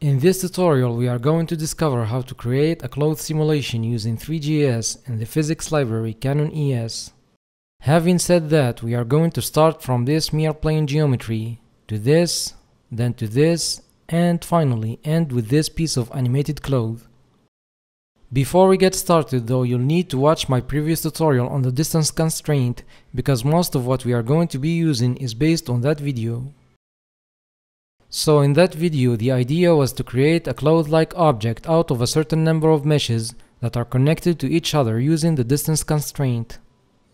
In this tutorial we are going to discover how to create a cloth simulation using Three.js and the physics library Cannon-es. Having said that, we are going to start from this mere plane geometry to this, then to this, and finally end with this piece of animated cloth. Before we get started though, you'll need to watch my previous tutorial on the distance constraint because most of what we are going to be using is based on that video. So in that video, the idea was to create a cloth-like object out of a certain number of meshes that are connected to each other using the distance constraint.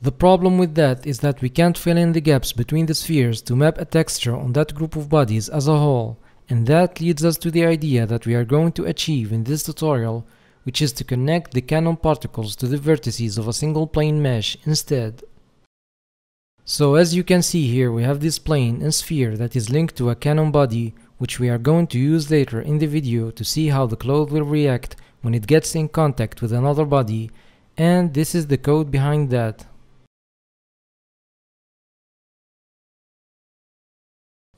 The problem with that is that we can't fill in the gaps between the spheres to map a texture on that group of bodies as a whole, and that leads us to the idea that we are going to achieve in this tutorial, which is to connect the Cannon particles to the vertices of a single plane mesh instead. So as you can see here we have this plane and sphere that is linked to a cannon body which we are going to use later in the video to see how the cloth will react when it gets in contact with another body and this is the code behind that.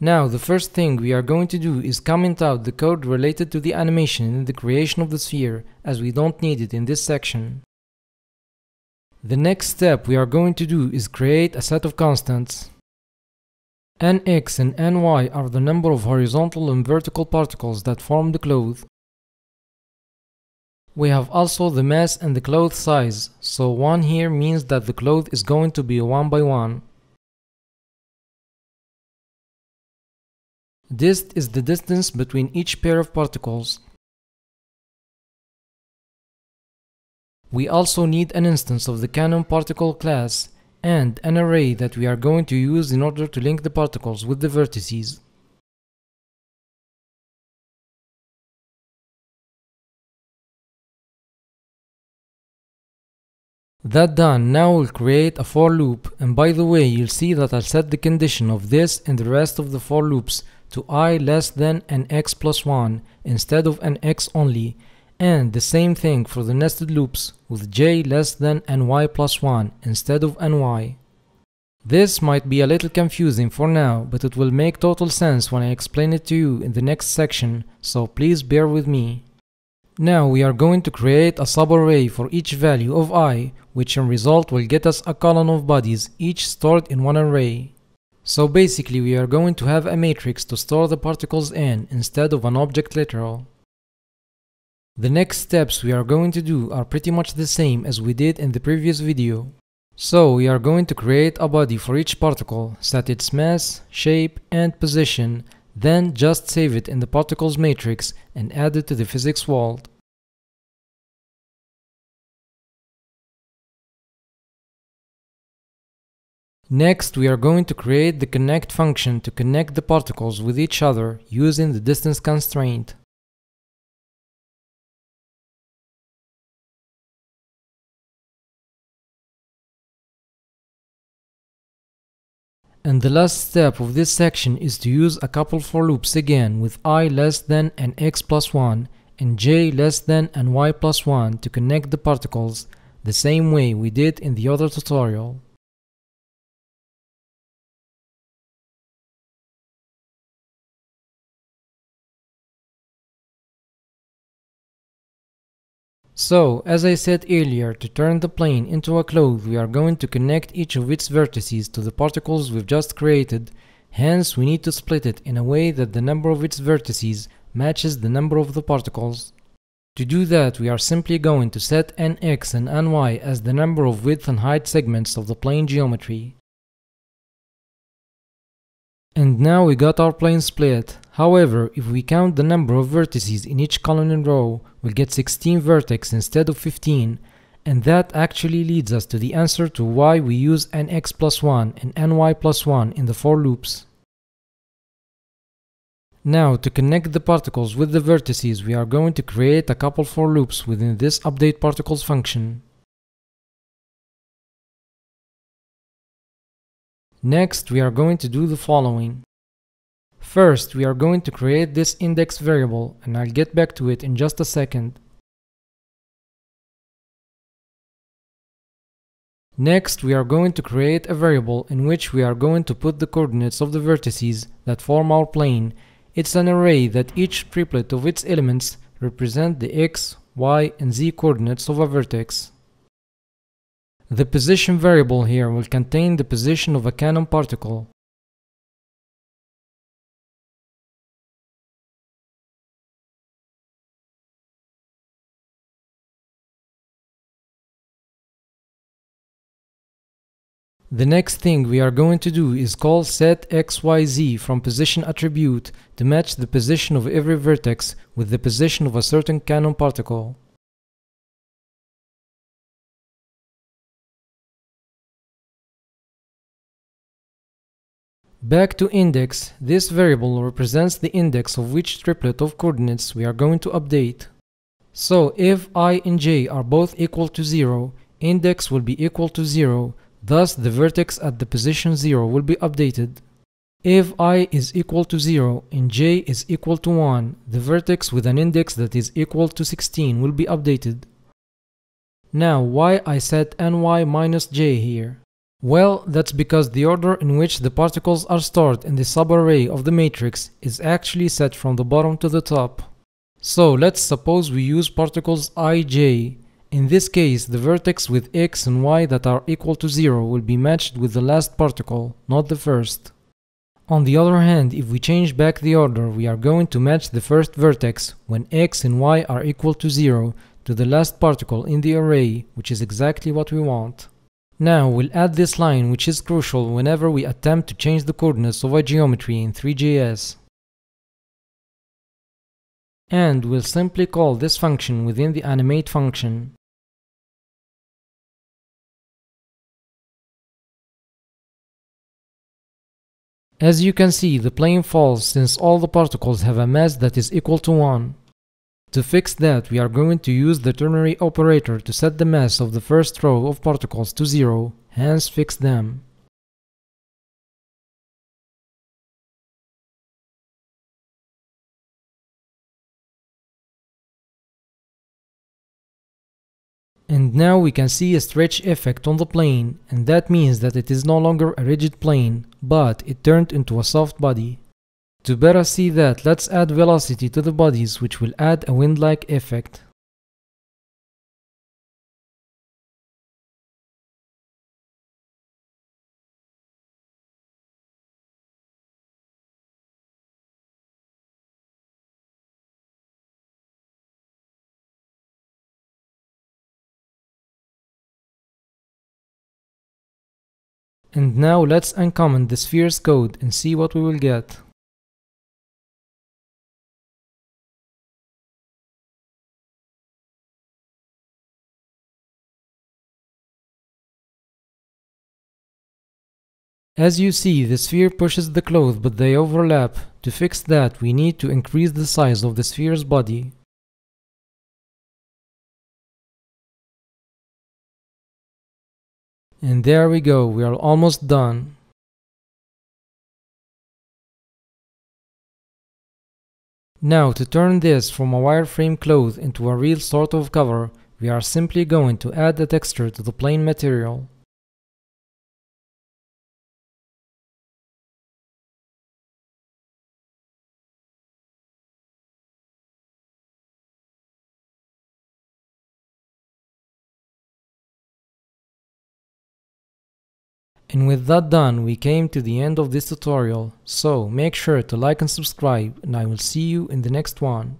Now the first thing we are going to do is comment out the code related to the animation in the creation of the sphere as we don't need it in this section. The next step we are going to do is create a set of constants. nx and ny are the number of horizontal and vertical particles that form the cloth. We have also the mass and the cloth size, so 1 here means that the cloth is going to be 1 by 1. This is the distance between each pair of particles. We also need an instance of the Cannon particle class and an array that we are going to use in order to link the particles with the vertices. That done, now we'll create a for loop and by the way you'll see that I'll set the condition of this and the rest of the for loops to i less than an x plus 1 instead of an x only and the same thing for the nested loops with j less than ny plus 1 instead of ny. This might be a little confusing for now, but it will make total sense when I explain it to you in the next section, so please bear with me. Now we are going to create a subarray for each value of i, which in result will get us a column of bodies, each stored in one array. So basically we are going to have a matrix to store the particles in instead of an object literal. The next steps we are going to do are pretty much the same as we did in the previous video. So we are going to create a body for each particle, set its mass, shape and position, then just save it in the particles matrix and add it to the physics world. Next, we are going to create the connect function to connect the particles with each other using the distance constraint. And the last step of this section is to use a couple for loops again with i less than and x plus 1 and j less than and y plus 1 to connect the particles the same way we did in the other tutorial. So, as I said earlier, to turn the plane into a cloth we are going to connect each of its vertices to the particles we've just created, hence we need to split it in a way that the number of its vertices matches the number of the particles. To do that we are simply going to set nx and ny as the number of width and height segments of the plane geometry. And now we got our plane split. However, if we count the number of vertices in each column and row, we'll get 16 vertex instead of 15, and that actually leads us to the answer to why we use nx plus 1 and ny plus 1 in the for loops. Now, to connect the particles with the vertices, we are going to create a couple for loops within this update particles function. Next, we are going to do the following. First, we are going to create this index variable, and I'll get back to it in just a second. Next, we are going to create a variable in which we are going to put the coordinates of the vertices that form our plane It's an array that each triplet of its elements represent the x, y, and z coordinates of a vertex. The position variable here will contain the position of a Cannon particle. The next thing we are going to do is call set xyz from position attribute to match the position of every vertex with the position of a certain Cannon particle. Back to index, this variable represents the index of which triplet of coordinates we are going to update. So if i and j are both equal to 0, index will be equal to 0 Thus, the vertex at the position 0 will be updated. If i is equal to 0 and j is equal to 1, the vertex with an index that is equal to 16 will be updated. Now, why I set ny minus j here? Well, that's because the order in which the particles are stored in the subarray of the matrix is actually set from the bottom to the top. So let's suppose we use particles ij in this case, the vertex with x and y that are equal to 0 will be matched with the last particle, not the first. On the other hand, if we change back the order, we are going to match the first vertex when x and y are equal to 0 to the last particle in the array, which is exactly what we want. Now we'll add this line which is crucial whenever we attempt to change the coordinates of a geometry in Three.js. And we'll simply call this function within the animate function. As you can see, the plane falls since all the particles have a mass that is equal to 1. To fix that, we are going to use the ternary operator to set the mass of the first row of particles to 0, hence fix them. And now we can see a stretch effect on the plane, and that means that it is no longer a rigid plane, but it turned into a soft body. To better see that, let's add velocity to the bodies which will add a wind-like effect. And now let's uncomment the sphere's code and see what we will get. As you see, the sphere pushes the cloth but they overlap. To fix that, we need to increase the size of the sphere's body. And there we go, we are almost done. Now to turn this from a wireframe cloth into a real sort of cover, we are simply going to add a texture to the plain material. And with that done, we came to the end of this tutorial, so make sure to like and subscribe and I will see you in the next one.